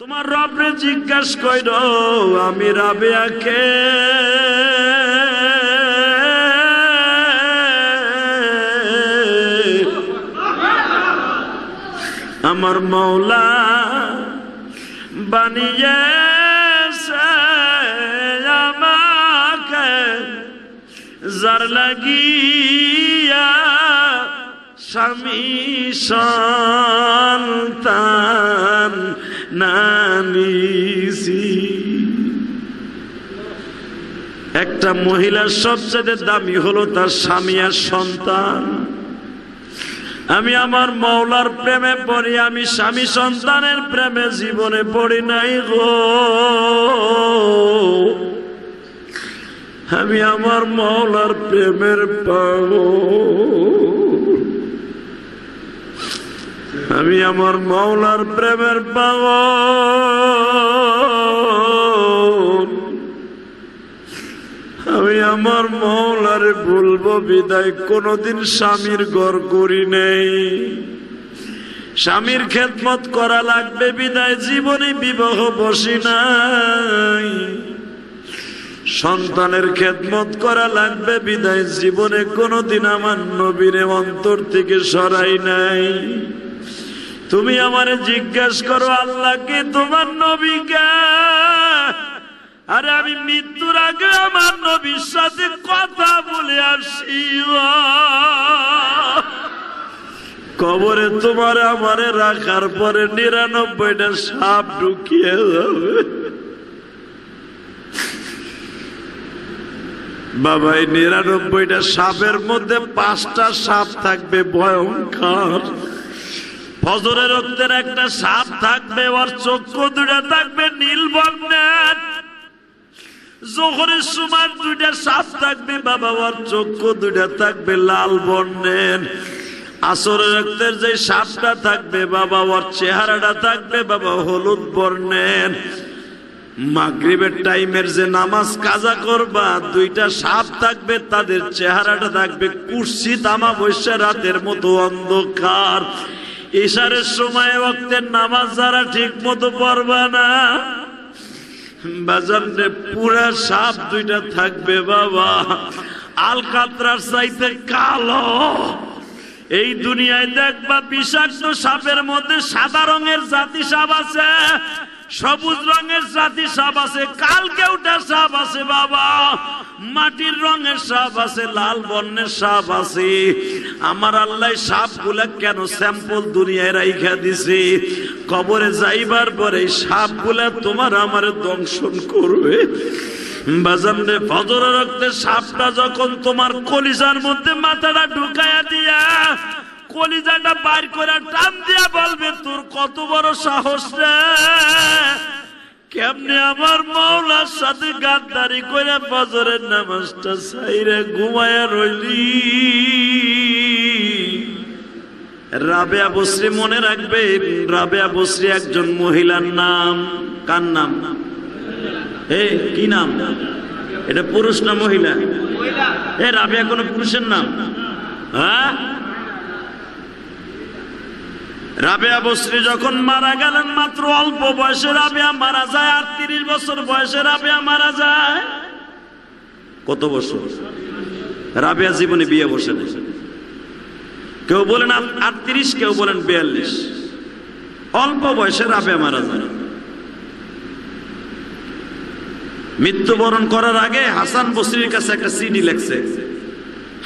তোমার রবরে জিজ্ঞাস কইর আমি রাবেয়াকে আমার মৌলা বানিয়েছে আমাকে যার লাগিয়া স্বামী সন্তান। নানিসি। একটা মহিলার সবচেয়ে দামি হলো তার স্বামী আর সন্তান। আমি আমার মৌলার প্রেমে পড়ি, আমি স্বামী সন্তানের প্রেমে জীবনে পড়ি নাই গো। আমি আমার মৌলার প্রেমের পাব আমি আমার মৌলার প্রেমের পাব আমি আমার মৌলারে বলব বিদায়, কোনোদিন স্বামীর ঘর করি নেই। স্বামীর খেদমত করা লাগবে, বিদায় জীবনে বিবাহ বসি নাই। সন্তানের খেদমত করা লাগবে, বিদায় জীবনে কোনোদিন আমার নবীরে অন্তর থেকে সরাই নাই। তুমি আমারে জিজ্ঞাস করো আল্লাহকে তোমার নবীকে? আরে আমি মৃত্যুর আগে আমার নবীর সাথে কথা বলে আসি কবরে তোমার আমারে রাখার পরে নিরানব্বইটা সাপ ঢুকিয়ে যাবে বাবা, এই নিরানব্বইটা সাপের মধ্যে পাঁচটা সাপ থাকবে, ভয়ঙ্কর। ফজরের রক্তের একটা সাপ থাকবে, ওর চক্ষু দুটা থাকবে নীল বর্ণের। জোহরের সময় দুইটা সাপ থাকবে, বাবা, ওর চক্ষু দুইটা থাকবে লাল বর্ণের। আসরের রক্তের যে সাপটা থাকবে, বাবা, ওর চেহারাটা থাকবে, বাবা, হলুদ বর্ণের। মাগরিবের টাইমের যে নামাজ কাজা করবা, দুইটা সাপ থাকবে, তাদের চেহারাটা থাকবে কুর্সি তামা বৈশা রাতের মতো অন্ধকার। ইশারের সময় ওক্তের নামাজ যারা ঠিক মতো পড়বা না। বাজারে পুরা সাপ দুইটা থাকবে বাবা। আলকাতরার চাইতে কালো। এই দুনিয়ায় দেখবা বিষাক্ত সাপের মধ্যে সাদা রঙের জাতি সাপ আছে। সবুজ রঙের জাতি সাপ আছে কাল কেউটা সাপ আছে বাবা। মাটির রঙের সাপ আছে, লাল বর্ণের সাপ আছে। আমার আল্লাহ সাপগুলা কেন স্যাম্পল দুনিয়ায় রাইখা দিছে? কবরে যাইবার পরে সাপগুলা তোমার আমার দংশন করবে। বাজানে ফজর সাপটা যখন তোমার কলিজার মধ্যে মাথাটা ঢুকায়া দিয়া কলিজাটা বাইর করে টান দিয়া বলবে, তোর কত বড় সাহস রে? কেমনে আমার মৌলার সাথে গাদ্দারি করে ফজরের নামাজটা সাইরে ঘুমায়া রইলি? রাবেয়া বসরি মনে রাখবে রাবেয়া বসরি একজন মহিলার নাম কার নাম? এ, কি নাম? এটা পুরুষ না মহিলা? এ রাবেয়া কোন পুরুষের নাম? হ্যাঁ? রাবেয়া বসরি যখন মারা গেলেন, মাত্র অল্প বয়সে রাবেয়া মারা যায়, আটত্রিশ বছর বয়সে রাবেয়া মারা যায়। কত বছর? রাবেয়া জীবনে বিয়ে বসে নেই। কেউ বলেন আটত্রিশ, কেউ বলেন বিয়াল্লিশ। অল্প বয়সে রাবেয়া মারা যায়। মৃত্যুবরণ করার আগে হাসান বসরির কাছে একটা সিডি লেখছে।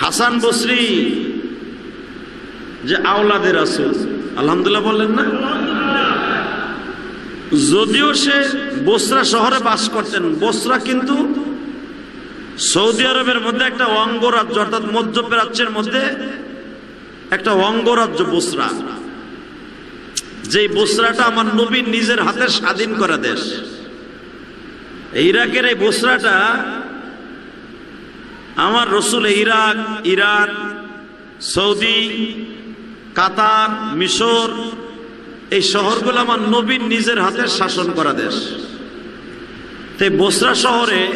হাসান বসরি যে আওলাদের আসল আলহামদুলিল্লাহ বললেন না? যদিও সে বসরা শহরে বাস করতেন, বসরা কিন্তু সৌদি আরবের মধ্যে একটা অঙ্গরাজ্য অর্থাৎ মধ্যপ্রাচ্যের মধ্যে একটা অঙ্গরাজ্য বসরা। যে বসরাটা আমার নবীর নিজের হাতে স্বাধীন করা দেশ। ইরাকের এই বসরাটা আমার রসুল ইরাক, ইরান, সৌদি কাতার, মিশর, এই শহরগুলো আমার নবীন নিজের হাতে শাসন করা দেশ। তাই বসরা শহরে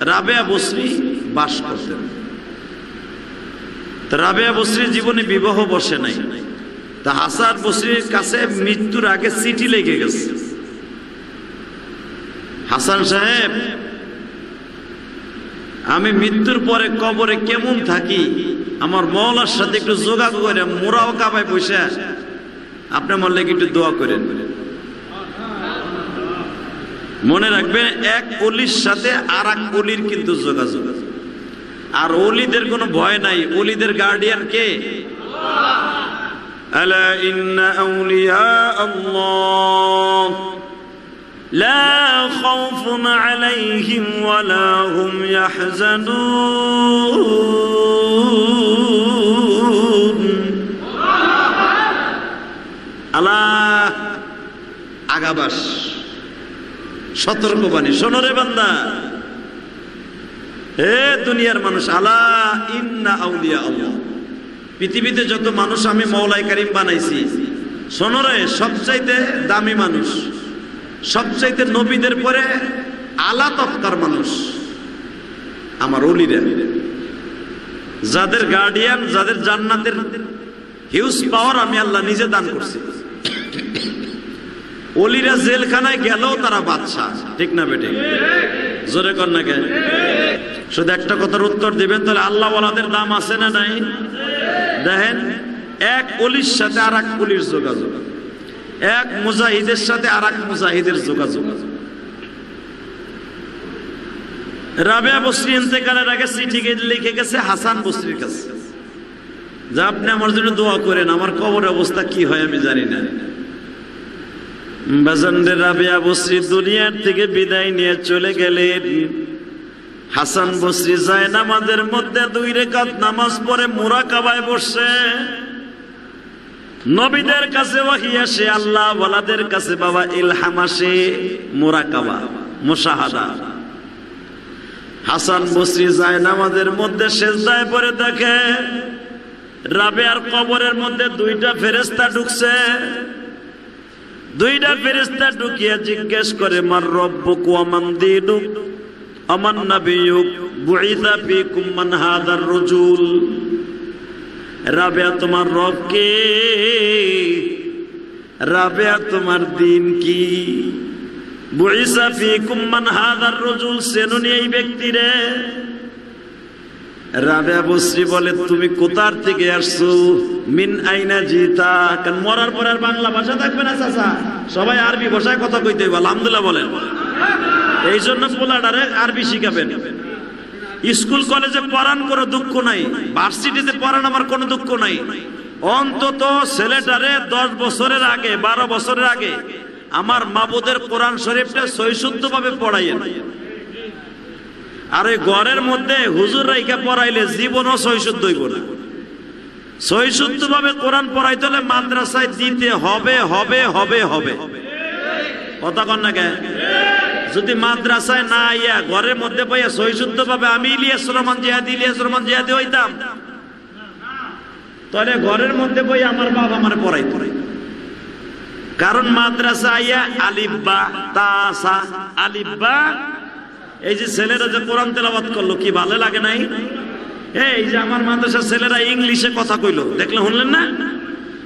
রাবেয়া বসরি বাস করতেন। রাবেয়া বসরির জীবনে বিবাহ বসে নাই। তা হাসান বসরির কাছে মৃত্যুর আগে চিঠি লেগে গেছে। হাসান সাহেব, আমি মৃত্যুর পরে কবরে কেমন থাকি? আমার মৌলার সাথে একটু যোগাযোগ করে মোরাও কাবায় বসে আপনি মরলে একটু দোয়া করেন মনে রাখবেন এক অলির সাথে আর এক অলির কিন্তু যোগাযোগ আর অলিদের কোনো ভয় নাই অলিদের গার্ডিয়ান কে আলা ইন্না আউলিয়া আল্লাহ لا خوف عليهم ولا هم يحزنون আগাবাস। সতর্কবাণী, শোনো রে বান্দা। হে দুনিয়ার মানুষ, আলা ইন্না আউলিয়া আল্লাহ। পৃথিবীতে যত মানুষ আমি মৌলাই কারিম বানাইছি, শোনো রে, সবচাইতে দামি মানুষ, সবচাইতে নবীদের পরে আলা তফকার মানুষ আমার অলিরা যাদের গার্ডিয়ান যাদের জান্নাতের হিউজ পাওয়ার আমি আল্লাহ নিজে দান করছি। অলিরা জেলখানায় গেলেও তারা বাদশাহ। ঠিক না বেটে? জোরে কর না কে? শুধু একটা কথার উত্তর দিবেন, তাহলে আল্লাহ ওয়ালাদের দাম আছে না নাই? দেখেন, এক অলির সাথে আর এক অলির যোগাযোগ। এক মুজাহিদের সাথে আর এক মুজাহিদের যোগাযোগ। রাবেয়া বসরি ইন্তেকালের আগে চিঠি লিখে গেছে হাসান বসরির কাছে। যা আপনি আমার জন্য দোয়া করেন, আমার কবর অবস্থা কি হয় আমি জানি না। বাজানদের রাবেয়া বসরি দুনিয়ার থেকে বিদায় নিয়ে চলে গেলেন। হাসান বসরি যায় নামাজের মধ্যে দুই রেখাত নামাজ পড়ে মোরা কাবায় বসে। নবীদের কাছে ওয়াহি আসে, আল্লাহ ওয়ালাদের কাছে বাবা ইলহাম আসে মোরাকাবা, মুশাহাদা। হাসান বসরি যায় নামাজের মধ্যে সেজদায় পরে দেখে, রাবেয়ার কবরের মধ্যে দুইটা ফেরেস্তা ঢুকছে। দুইটা ফেরেস্তা ঢুকিয়ে জিজ্ঞেস করে, মার রব্বুক ওয়ামান দিনুক? আমান নাবিয়ুক, বুইসা ফিকুম মান হাদার রজুল। রাবেয়া, তোমার রব কে? রাবেয়া, তোমার দিন কি? বুইসা ফিকুম মান হাদার রজুল সেনুনি এই ব্যক্তিরে বলে, তুমি কোথার থেকে মিন জিতা। মরার পর আর বাংলা ভাষা থাকবে না সবাই আরবি ভাষায় কথা কইতে বলেন। এই জন্য আরবি শিখাবেন। স্কুল, কলেজে পড়ান কোনো দুঃখ নাই। ভার্সিটিতে পড়ান আমার কোনো দুঃখ নাই। অন্তত ছেলেটারে দশ বছরের আগে, বারো বছরের আগে আমার মাবুদের কোরআন শরীফটা সৈশুদ্ধ ভাবে পড়াইয়েন। আর ওই ঘরের মধ্যে হুজুর রাইকা পড়াইলে জীবনও সৈশুদ্ধ হইব না। সৈশুদ্ধ ভাবে কোরআন পড়াইতে হলে মাদ্রাসায় দিতে হবে হবে হবে হবে। কথা কন না কে যদি মাদ্রাসায় না ইয়া ঘরের মধ্যে পাইয়া সহিশুদ্ধ ভাবে আমি ইলিয়াস রহমান জিহাদি, ইলিয়াস রহমান জিহাদি হইতাম। তাহলে ঘরের মধ্যে বই আমার বাবা আমার পড়াই পড়াই কারণ মাদ্রাসা আইয়া আলিব্বা তাসা আলিব্বা এই যে ছেলেরা যে কোরআন তেলাবাদ করল, কি ভালো লাগে নাই? এই যে আমার মাদ্রাসার ছেলেরা ইংলিশে কথা কইলো, দেখলে শুনলেন না?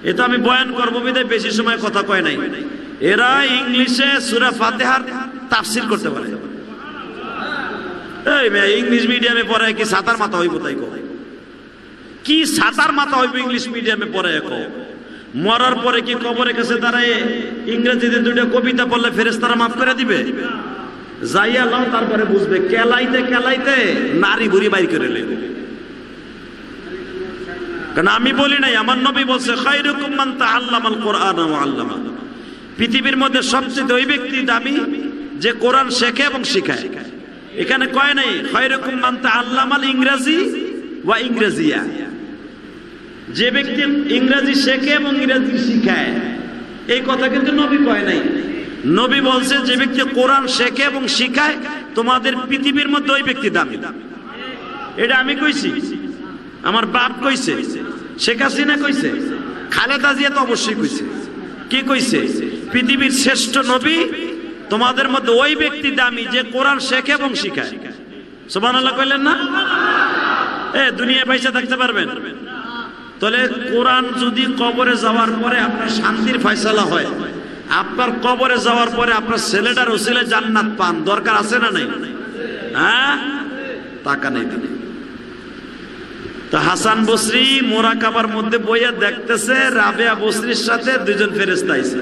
এ তো আমি বয়ান করব, বিদায় বেশি সময় কথা কয় নাই। এরা ইংলিশে সুরা ফাতেহার তাফসির করতে পারে। এই মেয়ে, ইংলিশ মিডিয়ামে পড়ে, কি সাতার মাথা হইব তাই কো কি সাতার মাথা হইব ইংলিশ মিডিয়ামে পড়ে কো মরার পরে কি কবরের কাছে দাঁড়ায় ইংরেজিতে দুটো কবিতা পড়লে ফেরেস্তারা মাফ করে দিবে? যাইয়া লাও, তারপরে বুঝবে, কেলাইতে কেলাইতে নারী বুড়ি বাইর করে কারণ আমি বলি নাই, আমার নবী বলছে খাইরুকুম মান কোরআন পৃথিবীর মধ্যে সবচেয়ে ওই ব্যক্তি দামি যে কোরআন শেখে এবং শিখায়। এখানে কয় নাই, খয়রকুম মান তাআল্লামাল ইংরেজি ওয়া ইংরেজিয়া। যে ব্যক্তি ইংরেজি শেখে এবং ইংরেজি শিখায়, এই কথা কিন্তু নবী কয় নাই। নবী বলছে, যে ব্যক্তি কোরআন শেখে এবং শিখায়, তোমাদের পৃথিবীর মধ্যে ওই ব্যক্তি দামি। এটা আমি কইছি। আমার বাপ কইছে, শেখ হাসিনা কইছে, খালেদা জিয়া তো অবশ্যই কইছে। কি কইছে? পৃথিবীর শ্রেষ্ঠ নবী, তোমাদের মধ্যে ওই ব্যক্তি দামি যে কোরআন শেখে এবং শিখায়। সোমান আল্লাহ কইলেন না? এ দুনিয়া পয়সা থাকতে পারবেন। তাহলে কোরআন যদি কবরে যাওয়ার পরে আপনার শান্তির ফয়সালা হয় আপনার কবরে যাওয়ার পরে আপনার ছেলেটার ওসিলে জান্নাত পান। দরকার আছে না নাই? হ্যাঁ? টাকা নেই দিনে তো হাসান বসরি মোরাকাবার মধ্যে বইয়ে দেখতেছে, রাবেয়া বসরির সাথে দুজন ফেরেস্তা আইছে।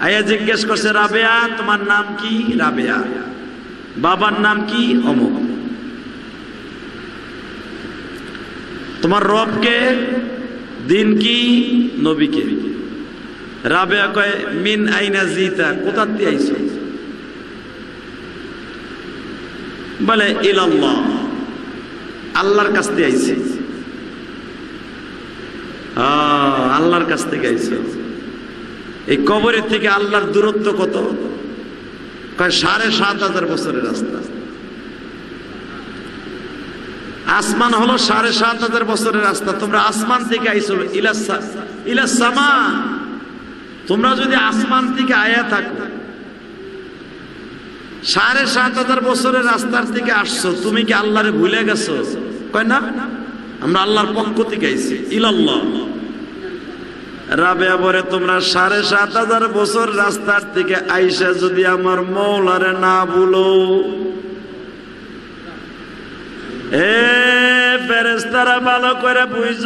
আয়া জিজ্ঞেস করছে, রাবেয়া, তোমার নাম কি? রাবেয়া। বাবার নাম কি? অমুক। তোমার রবকে দিন কি? নবীকে রাবেয়া কয়, মিন আইনা জিতা? কোথার দিয়ে আইছো? বলে, ইলাল্লাহ। আল্লাহর কাছ থেকে আইছে। আল্লাহর কাছ থেকে আইছে। এই কবরের থেকে আল্লাহর দূরত্ব কত? কয়, সাড়ে সাত হাজার বছরের রাস্তা। আসমান হলো সাড়ে সাত হাজার বছরের রাস্তা। তোমরা আসমান থেকে আইছো ইলাসা ইলাসামা তোমরা যদি আসমান থেকে আয়া থাকো, সাড়ে সাত হাজার বছরের রাস্তার থেকে আসছো, তুমি কি আল্লাহরে ভুলে গেছো? কয় না? আমরা আল্লাহর পক্ষ থেকে আইছি, ইলাল্লাহ। বলে, তোমরা সাড়ে সাত হাজার বছর রাস্তার থেকে আইসা যদি আমার মৌলারে না ভুলো। এ ফেরেস্তারা ভালো করে বুঝ।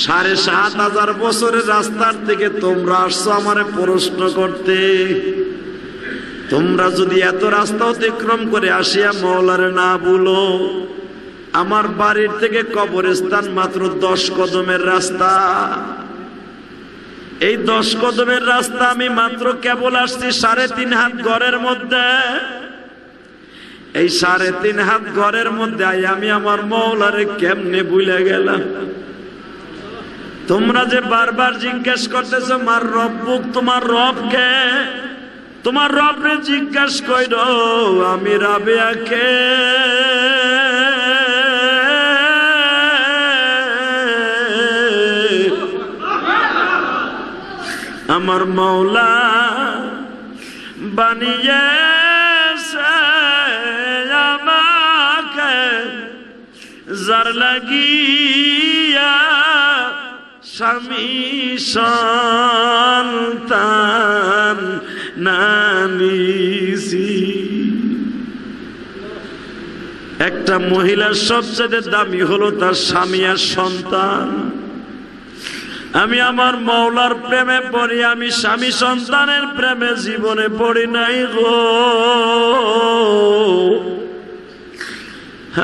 সাড়ে সাত হাজার বছরের রাস্তার থেকে তোমরা আসছো আমারে প্রশ্ন করতে। তোমরা যদি এত রাস্তা অতিক্রম করে আসিয়া মৌলারে না বলো আমার বাড়ির থেকে কবরস্থান মাত্র দশ কদমের রাস্তা। এই দশ কদমের রাস্তা আমি মাত্র কেবল আসছি সাড়ে তিন হাত ঘরের মধ্যে। এই সাড়ে তিন হাত ঘরের মধ্যে আমি আমার মৌলারে কেমনে ভুলে গেলাম? তোমরা যে বারবার জিজ্ঞেস করতেছো, মার রব্বুক তোমার রবকে তোমার রবরে জিজ্ঞেস কইর, আমি রাবেয়াকে আমার মৌলা বানিয়েছে আমাকে, যার লাগিয়া স্বামী সন্তান নানিসি। একটা মহিলার সবচেয়ে দামি হলো তার স্বামী আর সন্তান। আমি আমার মৌলার প্রেমে পড়ি, আমি স্বামী সন্তানের প্রেমে জীবনে পড়ি নাই গো।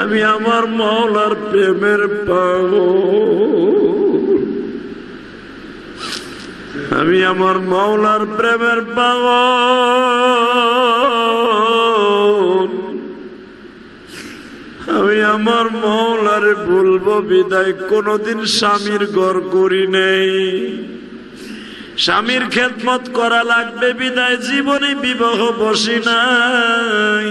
আমি আমার মৌলার প্রেমের পাগল। আমি আমার মৌলার প্রেমের পাগল। আমি আমার মৌলারে বলব বিদায়, কোনোদিন স্বামীর ঘর করি নেই। স্বামীর খেদমত করা লাগবে, বিদায় জীবনে বিবাহ বসি নাই।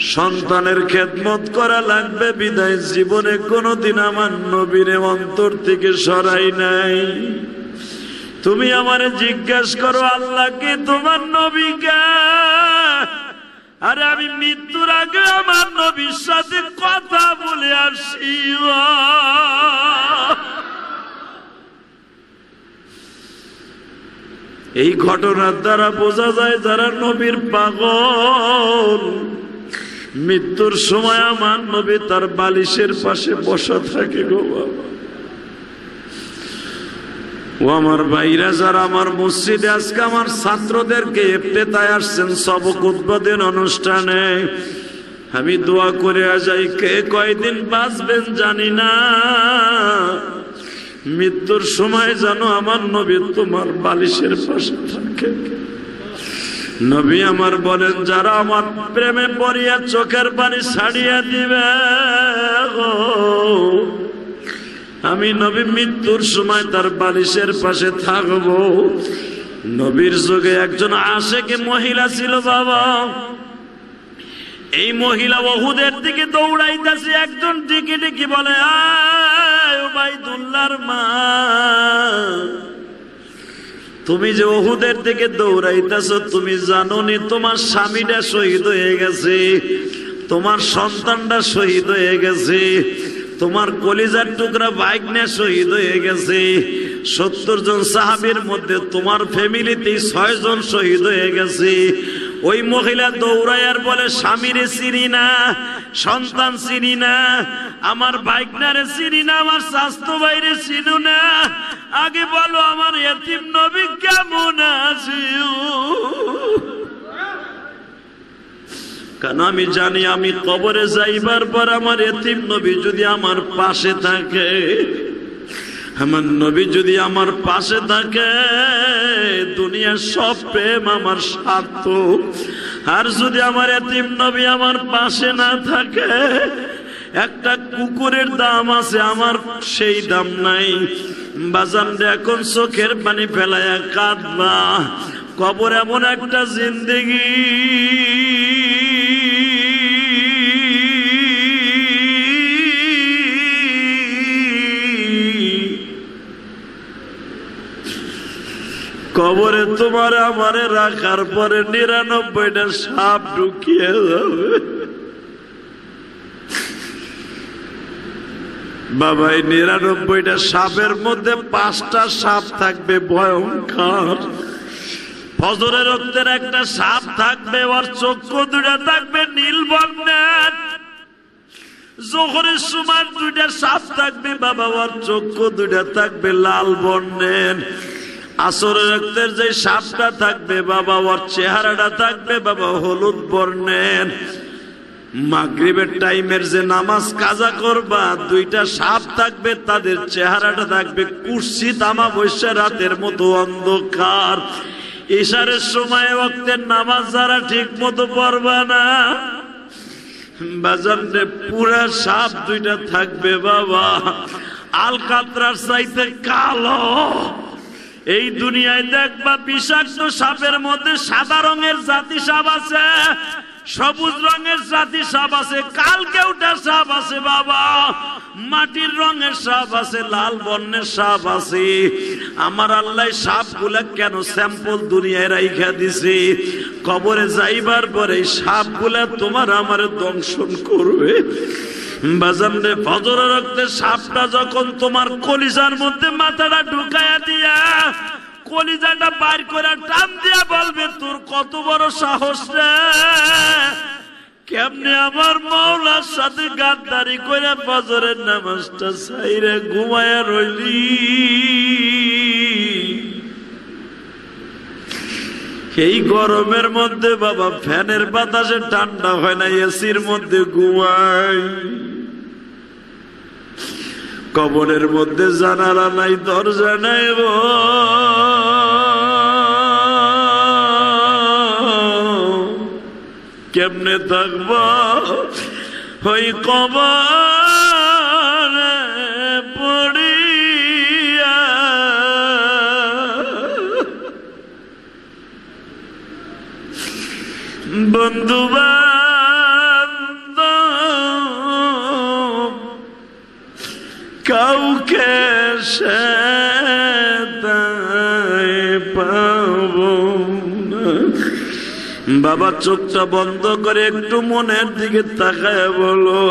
সন্তানের খেদমত করা লাগবে, বিদায় জীবনে কোনোদিন আমার নবীরে অন্তর থেকে সরাই নাই। তুমি আমারে জিজ্ঞাসা করো আল্লাহকে তোমার নবীকে? আরে আমি মৃত্যুর আগে আমার নবীর সাথে কথা বলে আসি এই ঘটনার দ্বারা বোঝা যায় যারা নবীর পাগল, মৃত্যুর সময় আমার নবী তার বালিশের পাশে বসা থাকে গো বাবা। ও আমার ভাইরা যারা আমার মসজিদে আজকে আমার ছাত্রদেরকে এফতেতায় আসছেন, সবক উদ্বোধন অনুষ্ঠানে। আমি দোয়া করে যাই কে কয়দিন বাঁচবেন জানি না। মৃত্যুর সময় যেন আমার নবী তোমার বালিশের পাশে থাকে। নবী আমার বলেন, যারা আমার প্রেমে পড়িয়া চোখের পানি ছাড়িয়া দিবে আমি নবী মৃত্যুর সময় তার বালিশের পাশে থাকব। নবীর যুগে একজন আশেকে মহিলা ছিল বাবা। এই মহিলা বহুদের দিকে দৌড়াইতেছে, একজন টিকি টিকি বলে বাইদুল্লার মা, তুমি যে ওহুদের দিকে দৌড়াইতেছ, তুমি জানো নি তোমার স্বামীটা শহীদ হয়ে গেছে, তোমার সন্তানটা শহীদ হয়ে গেছে তোমার কলিজার টুকরা বাইক নিয়ে শহীদ হয়ে গেছে। সত্তর জন সাহাবির মধ্যে তোমার ফ্যামিলিতেই ছয় জন শহীদ হয়ে গেছে। ওই মহিলা দৌড়াইয়ার বলে, স্বামীরে চিনি না, সন্তান চিনি না, আমার বাইকনারে চিনি না, আমার স্বাস্থ্য বাইরে চিনু না। আগে বলো, আমার এতিম নবী কেমন আছে? কেন আমি জানি আমি কবরে যাইবার পর আমার এতিম নবী যদি আমার পাশে থাকে, আমার নবী যদি আমার পাশে থাকে, দুনিয়ার সব প্রেম আমার স্বার্থ আর যদি আমার এতিম নবী আমার পাশে না থাকে, একটা কুকুরের দাম আছে, আমার সেই দাম নাই। বাজান এখন চোখের পানি ফেলায় কাঁদবা। কবর এমন একটা জিন্দেগি। কবরে তোমার আমারে রাখার পরে নিরানব্বইটা সাপ ঢুকিয়ে যাবে। বাবা, এই নিরানব্বইটা সাপের মধ্যে পাঁচটা সাপ থাকবে, ভয়ঙ্কর। ফজরের রক্তের একটা সাপ থাকবে, ওর চক্ষু দুটা থাকবে নীল বর্ণের। জোহরের সময় দুইটা সাপ থাকবে, বাবা, ওর চক্ষু দুইটা থাকবে লাল বর্ণের। আসরের রক্তের যে সাপটা থাকবে, বাবা ওর চেহারাটা থাকবে, বাবা হলুদ বর্ণের। মাগরিবের টাইমের যে নামাজ কাজা করবা, দুইটা সাপ থাকবে, তাদের চেহারাটা থাকবে কুর্সি তামা বৈশা রাতের মতো অন্ধকার। ইশারের সময় ওক্তের নামাজ যারা ঠিক মতো পড়বা না, বাজারে পুরা সাপ দুইটা থাকবে, বাবা। আলকাতরার চাইতে কালো। এই দুনিয়ায় দেখবা বিষাক্ত সাপের মধ্যে সাদা রঙের জাতি সাপ আছে, সবুজ রঙের জাতি সাপ আছে কাল কেউটা সাপ আছে বাবা, মাটির রঙের সাপ আছে, লাল বর্ণের সাপ আছে। আমার আল্লাহ সাপগুলা কেন স্যাম্পল দুনিয়ায় রাইখা দিছে? কবরে যাইবার পরে সাপগুলা তোমার আমার দংশন করবে। বাজারে ফজর রক্তে সাপটা যখন তোমার কলিজার মধ্যে মাথাটা ঢুকাইয়া দিয়া কলিজাটা বাইর করে টান দিয়া বলবে, তোর কত বড় সাহস রে? কেমনে আমার মৌলার সাথে গাদ্দারি করে ফজরের নামাজটা সাইরে ঘুমায়া রইলি? এই গরমের মধ্যে বাবা, ফ্যানের বাতাসে ঠান্ডা হয় না, এসির মধ্যে ঘুমাই। কবরের মধ্যে জানালা নাই, দরজা নাই কেমনে থাকব? ওই কবর বন্ধু কাউকে সে পাব বাবা, চোখটা বন্ধ করে একটু মনের দিকে তাকায় বলো।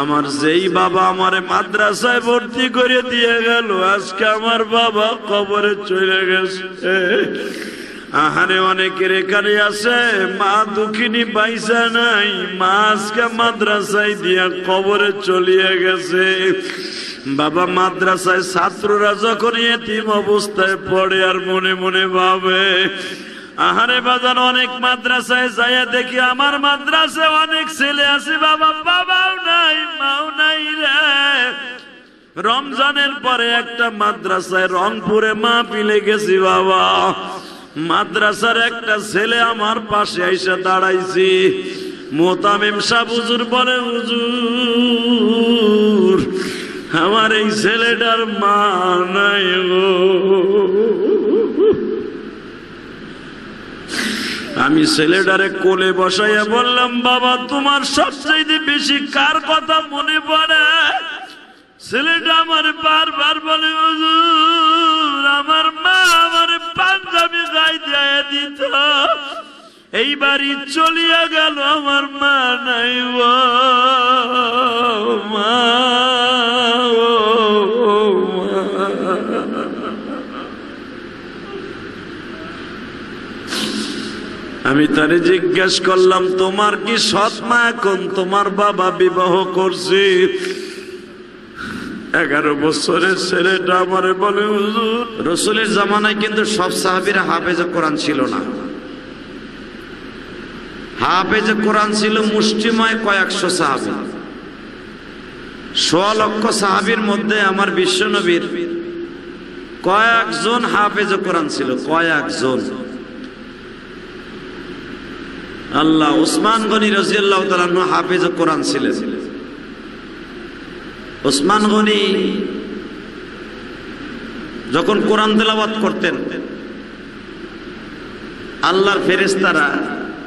আমার যেই বাবা আমার মাদ্রাসায় ভর্তি করে দিয়ে গেল, আজকে আমার বাবা কবরে চলে গেছে। আহারে অনেকের এখানে আছে, মা দুঃখিনী পাইসা নাই, মা আজকে মাদ্রাসায় দিয়া কবরে চলিয়ে গেছে। বাবা মাদ্রাসায় ছাত্ররা যখন এতিম অবস্থায় পড়ে আর মনে মনে ভাবে, আহারে বাজার অনেক মাদ্রাসায় যাইয়া দেখি আমার মাদ্রাসায় অনেক ছেলে আছে, বাবা, বাবাও নাই, মাও নাই রে। রমজানের পরে একটা মাদ্রাসায় রংপুরে মা পিলে গেছি, বাবা। মাদ্রাসার একটা ছেলে আমার পাশে এসে দাঁড়াইছি। মোতামিম সাহ হুজুর বলে, হুজুর, আমার এই ছেলেটার মা নাই গো। আমি ছেলেটারে কোলে বসাইয়া বললাম, বাবা, তোমার সবচাইতে বেশি কার কথা মনে পড়ে? ছেলেটা আমার বারবার বলে, হুজুর, আমার মা পাঞ্জাবি যাই দিয়ে দিত, এইবারই চলিয়া গেল আমার মা নাই মা। আমি তারে জিজ্ঞেস করলাম, তোমার কি সৎ মা এখন তোমার বাবা বিবাহ করছে এগারো বছরের ছেলেটা আমারে বলে রসুলের জামানায় কিন্তু সব সাহাবিরা হাফেজ কোরআন ছিল না। হাফেজ কোরআন ছিল মুষ্টিময় কয়েকশো সাহাবি। সোয়া লক্ষ সাহাবির মধ্যে আমার বিশ্ব বিশ্বনবীর কয়েকজন হাফেজ কোরআন ছিল, কয়েকজন। আল্লাহ উসমান গনি রাজিয়াল্লাহ তালান্ন হাফেজ কোরআন ছিলেন। ওসমান গনি যখন কোরআন তেলাবাত করতেন, আল্লাহর ফেরেস্তারা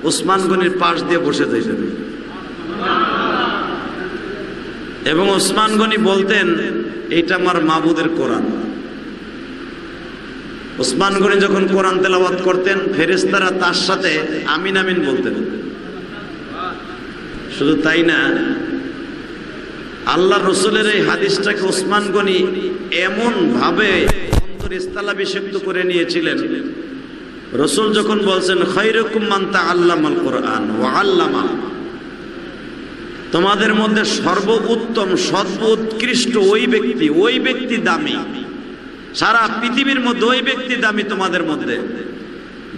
ওসমান গনির পাশ দিয়ে বসে যেতেন এবং ওসমান গনি বলতেন, এইটা আমার মাবুদের কোরআন। ওসমান গনি যখন কোরআন তেলাবাত করতেন ফেরেস্তারা তার সাথে আমিন আমিন বলতেন। শুধু তাই না আল্লাহ রসুলের এই হাদিসটাকে ওসমান গনি এমন ভাবে অন্তর করে নিয়েছিলেন। রসুল যখন বলছেন খৈরকুম মান্তা আল্লামাল কোরআন ও আল্লামা। তোমাদের মধ্যে সর্বোত্তম, সর্বোৎকৃষ্ট ওই ব্যক্তি ওই ব্যক্তি দামি। সারা পৃথিবীর মধ্যে ওই ব্যক্তি দামি তোমাদের মধ্যে।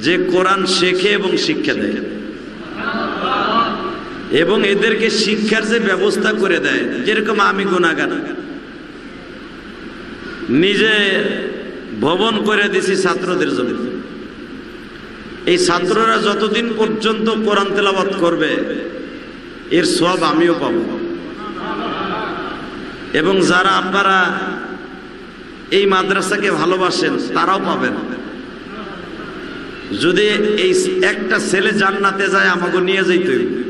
যে কোরআন শেখে এবং শিক্ষা দেয়। এবং এদেরকে শিক্ষার যে ব্যবস্থা করে দেয়, যেরকম আমি গুণাগার। নিজে ভবন করে দিছি ছাত্রদের জন্য। এই ছাত্ররা যতদিন পর্যন্ত কোরআন তেলাবাত করবে, এর সব আমিও পাব। এবং যারা আপনারা এই মাদ্রাসাকে ভালোবাসেন, তারাও পাবেন। যদি এই একটা ছেলে জান্নাতে যায়, আমাকে নিয়ে যাইতে হইবে।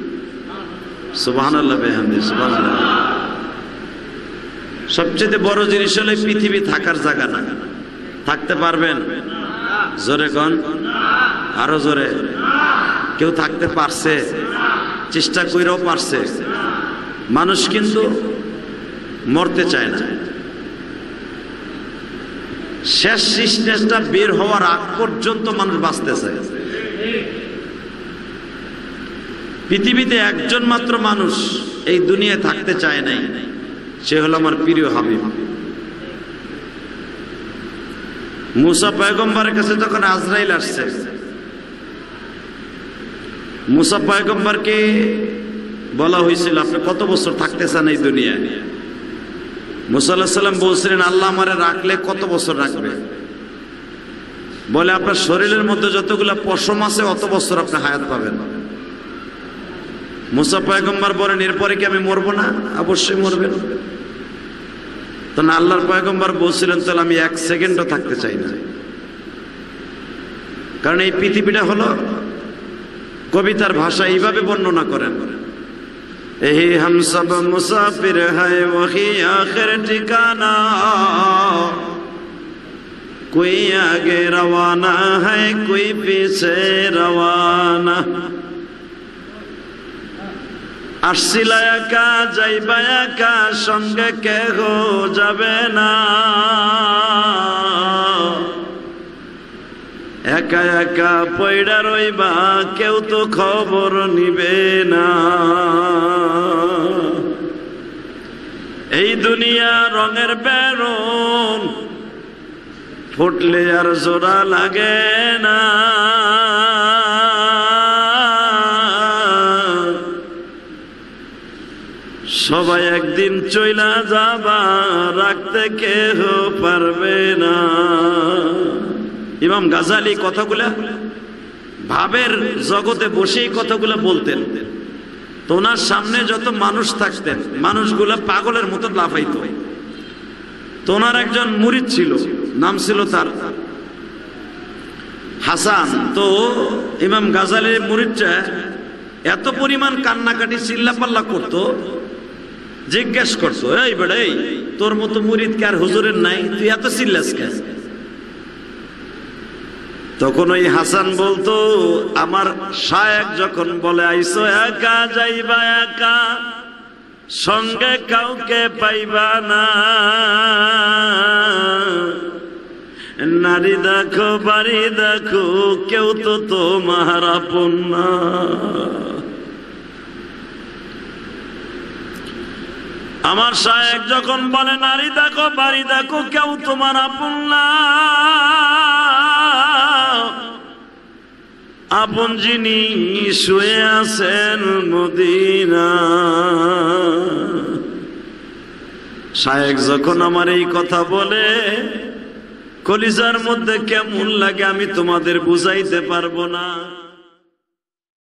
সবচেয়ে বড় জিনিস হলে পৃথিবী থাকার জায়গা না। থাকতে পারবেন? জোরে কন। আরও জোরে। কেউ থাকতে পারছে? চেষ্টা কইরাও পারছে। মানুষ কিন্তু মরতে চায় না। শেষ নিঃশ্বাসটা বের হওয়ার আগ পর্যন্ত মানুষ বাঁচতে চায়। পৃথিবীতে একজন মাত্র মানুষ এই দুনিয়ায় থাকতে চায় নাই। সে হলো আমার প্রিয় হাবিব। মুসা পয়গম্বরের কাছে তখন আজরাইল আসছে। মুসা পয়গম্বরকে বলা হয়েছিল, আপনি কত বছর থাকতে চান এই দুনিয়ায়? মুসাল্লাহ বলছিলেন, আল্লাহ আমারে রাখলে কত বছর রাখবে? বলে, আপনার শরীরের মধ্যে যতগুলা পশম আছে, অত বছর আপনি হায়াত পাবেন। মুসা পয়গম্বর বলেন এরপরে কি আমি মরবো না অবশ্যই মরবেন তো না আল্লাহর পয়গম্বর বলছিলেন তাহলে আমি এক সেকেন্ডও থাকতে চাই না কারণ এই পৃথিবীটা হলো কবিতার ভাষা এইভাবে বর্ণনা করেন এই हम सब मुसाफिर है वही आखिर ठिकाना कोई आगे रवाना है कोई पीछे रवाना আসছিলা একা, যাইবা একা, সঙ্গে কেহ যাবে না। একা একা পয়ডা রইবা, কেউ তো খবর নিবে না। এই দুনিয়া রঙের বেরন, ফুটলে আর জোড়া লাগে না। সবাই একদিন চইলা যাবা, রাখতে কেহ পারবে না। ইমাম গাজালি কথাগুলা ভাবের জগতে বসেই কথাগুলো বলতেন। তো ওনার সামনে যত মানুষ থাকতেন, মানুষগুলা পাগলের মতো লাফাইত। তো ওনার একজন মুরিদ ছিল, নাম ছিল তার হাসান। তো ইমাম গাজালের মুরিদটা এত পরিমাণ কান্নাকাটি, চিল্লাপাল্লা করতো জিজ্ঞেস করতো এই বেড়া, এই, তোর মতো মুরিদ কে আর হুজুরের নাই? তুই এত চিল্লাস কে? তখন ওই হাসান বলতো, আমার শায়েক যখন বলে, আইসো একা, যাইবা একা, সঙ্গে কাউকে পাইবা না। নারী দেখো, বাড়ি দেখো, কেউ তো তোমার আপন আমার সাহেব যখন বলে, নারী দেখো, বাড়ি দেখো, কেউ তোমার আপন না। আপন যিনি শুয়ে আছেন মদিনা। শায়েক যখন আমার এই কথা বলে, কলিজার মধ্যে কেমন লাগে আমি তোমাদের বুঝাইতে পারব না।